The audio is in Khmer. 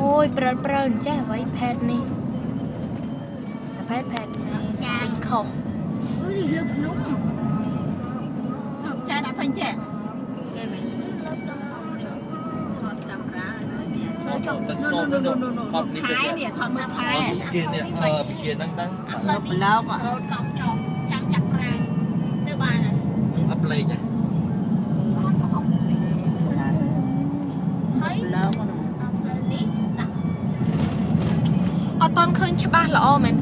អូយព្រិលព្រិលអញ្ចេះអ្វីផេតនេះតែផេតផេតនេះចាញ់ខុសអឺនេះលើភ្នំទៅចាដាក់ពេញចេះគេមែនថតកាមេរ៉ានេះថតទៅនោះទៅនោះទៅនោះនោះថតនេះផែទៅនេះថតមើលផែពីគៀននេះអឺពីគៀនហ្នឹងទៅលើប្លោករត់កំចោចាំចាប់ប្រាំងទៅបានអត់ប្លេក អត់ទាន់ឃើញច្បាស់ល្អមែន